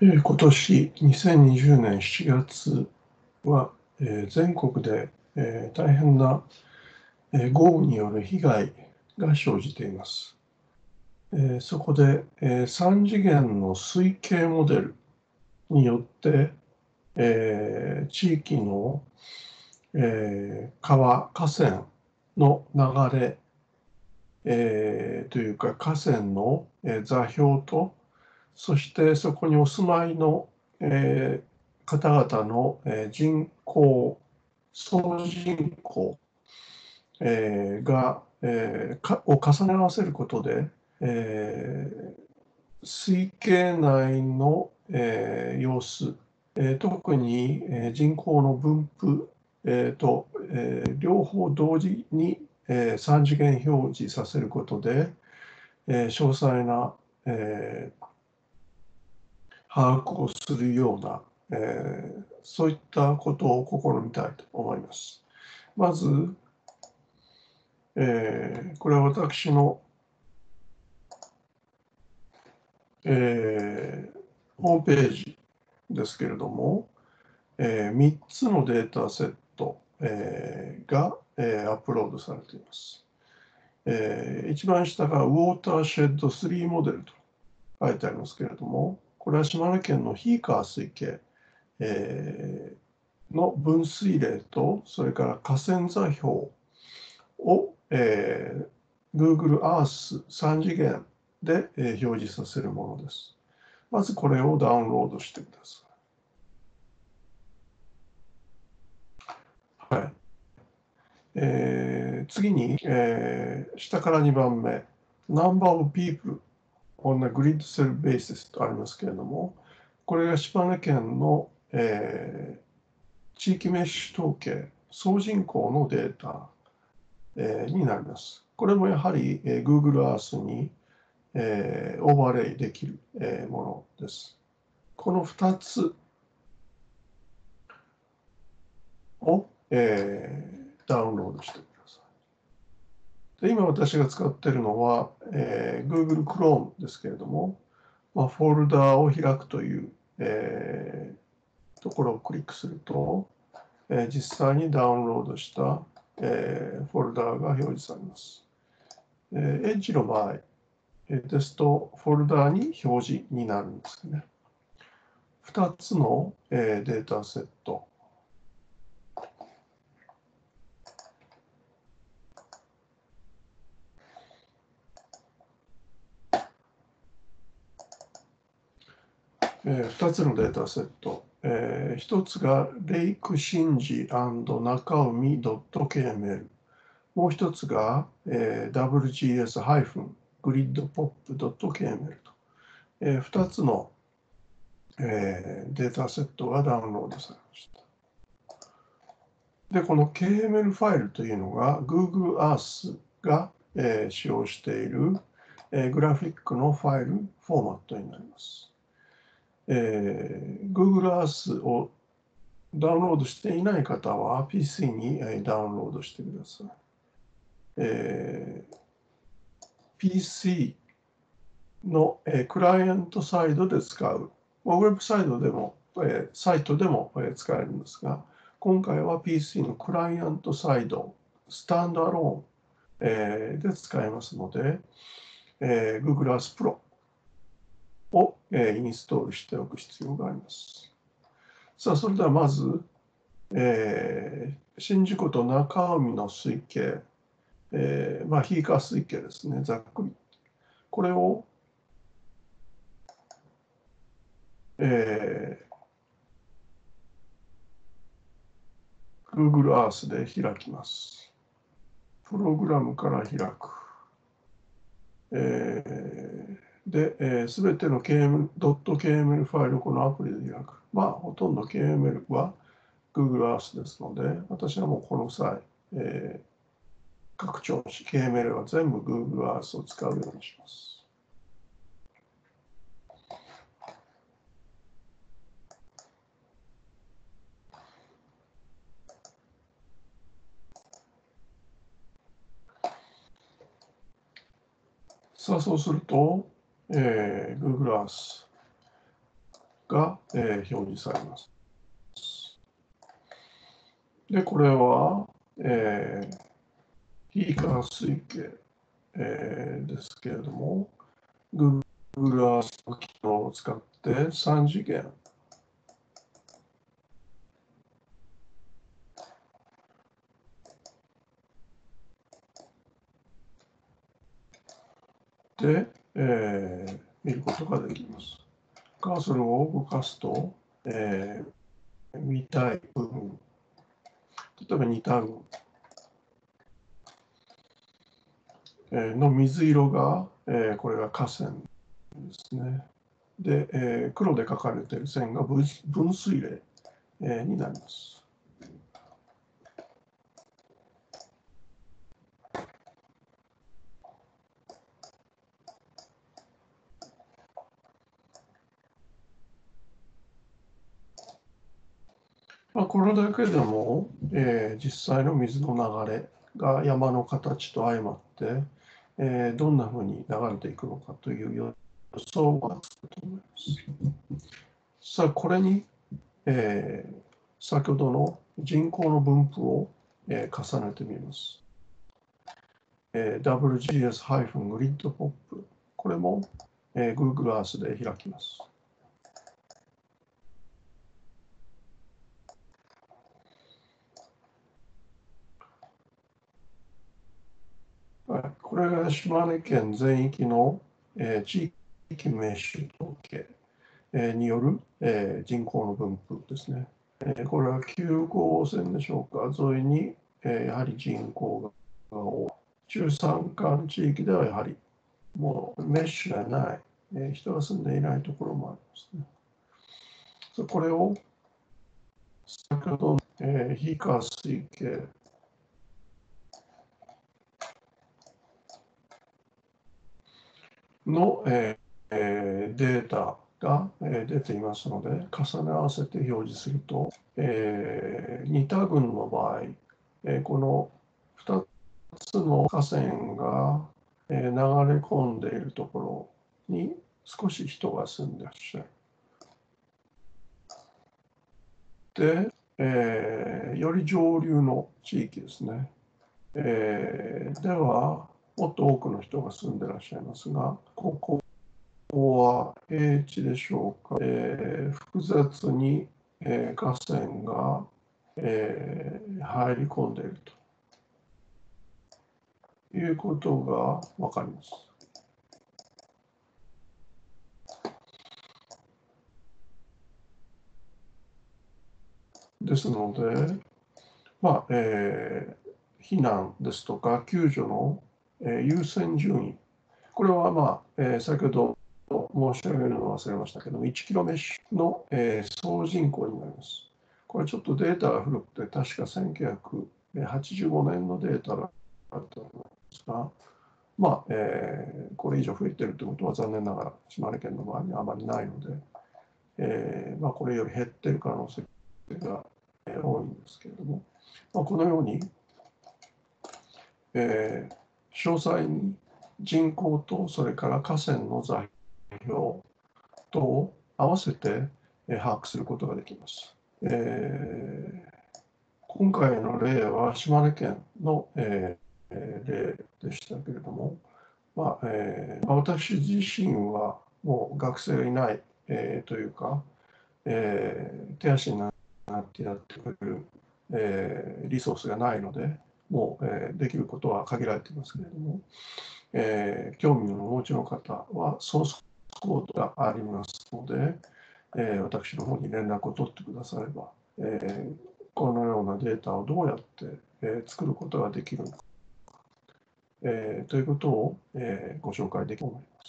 え、今年2020年7月は、え、全国で、え、大変な、え豪雨による被害が生じています。えそこで、え3次元の水系モデルによって、え地域の、え川、河川の流れ、えというか河川の、え座標とそしてそこにお住まいの、えー、方々の、えー、人口、総人口、えー、が、えー、を重ね合わせることで、えー、推計内の、えー、様子、えー、特に、えー、人口の分布、えー、と、えー、両方同時に、えー、3次元表示させることで、えー、詳細な、えー、把握をするような、えー、そういったことを試みたいと思います。まず、えー、これは私の、えー、ホームページですけれども、えー、3つのデータセット、えー、が、えー、アップロードされています。えー、一番下がウォーターシェッド3モデルと書いてありますけれども、これは島根県の非ーカー水系、えー、の分水嶺と、それから河川座標を、えー、Google Earth 3次元で、えー、表示させるものです。まずこれをダウンロードしてください。はい。えー、次に、えー、下から2番目、Number of people こんなグリッドセルベースとありますけれども、これが島根県の、えー、地域メッシュ統計、総人口のデータ、えー、になります。これもやはり、えー、Google Earth に、えー、オーバーレイできる、えー、ものです。この2つを、えー、ダウンロードしてで今私が使っているのは、えー、Google Chrome ですけれども、まあ、フォルダーを開くという、えー、ところをクリックすると、えー、実際にダウンロードした、えー、フォルダーが表示されます。え、Edge の場合ですと、フォルダーに表示になるんですね。2つの、えー、データセットえー、2つのデータセット。えー、1つがレイクシンジ中海 .kml。もう1つが、えー、wgs-gridpop.kml と、えー、2つの、えー、データセットがダウンロードされました。で、この KML ファイルというのが Google Earth が、えー、使用している、えー、グラフィックのファイルフォーマットになります。えー、Google Earth をダウンロードしていない方は PC にダウンロードしてください。えー、PC の、えー、クライアントサイドで使う、ウェブサイトでも、えー、サイトでも、えー、使えるんですが、今回は PC のクライアントサイド、スタンドアローン、えー、で使えますので、えー、Google Earth Pro、えー、インストールしておく必要があります。さあ、それではまず、えー、新宿と中海の水系、えー、まあ、ヒーカー水系ですね、ざっくり。これを、えー、Google Earth で開きます。プログラムから開く。えーで、す、え、べ、ての KM .kml ファイルをこのアプリで開く。まあ、ほとんど KML は Google Earth ですので、私はもうこの際、えー、拡張子 KML は全部 Google Earth を使うようにします。さあ、そうすると、えー、Google Earth。が、えー、表示されます。で、これは、えー、非関水形、えー、ですけれども、Google Earth の機能を使って3次元で、えー、見ることができます。カーソルを動かすと、えー、見たい部分、例えば2タグの水色が、えー、これが河川ですね。で、えー、黒で書かれている線が分水嶺、えー、になります。まあ、これだけでも、えー、実際の水の流れが山の形と相まって、えー、どんなふうに流れていくのかという予想がつくと思います。さあ、これに、えー、先ほどの人口の分布を、えー、重ねてみます。えー、WGS-GridPop これも、えー、Google Earth で開きます。ここれが島根県全域の、えー、地域名詞統計、えー、による、えー、人口の分布ですね。えー、これは9号線でしょうか、沿いに、えー、やはり人口が多い。中山間地域ではやはりもうメッシュがない、えー、人が住んでいないところもありますね。これを先ほどの、えー、非化水系の、えー、データが、出ていますので、重ね合わせて表示すると、えー、似た群の場合、えー、この2つの河川が、え、流れ込んでいるところに少し人が住んでいらっしゃる。で、えー、より上流の地域ですね。えー、では、もっと多くの人が住んでらっしゃいますが、ここは平地でしょうか、えー、複雑に、えー、河川が、えー、入り込んでいるということがわかります。ですので、まあえー、避難ですとか救助の優先順位。これは、まあえ先ほど申し上げるのを忘れましたけども、1キロメッシュの、え総人口になります。これちょっとデータが古くて、確か1985年のデータだったと思いますが、まあえー、これ以上増えてるということは残念ながら島根県の場合にはあまりないので、えーまあ、これより減ってる可能性が多いんですけれども、まあ、このように、えー、詳細に人口とそれから河川の座標とを合わせて把握することができます。えー、今回の例は島根県の、えー、例でしたけれども、まあえー、私自身はもう学生がいない、えー、というか、えー、手足になってやってくれる、えー、リソースがないので、も、えできることは限られていますけれども、えー、興味のお持ちの方はソースコードがありますので、えー、私の方に連絡を取ってくだされば、えー、このようなデータをどうやって、え作ることができるのか、えということを、えご紹介できると思います。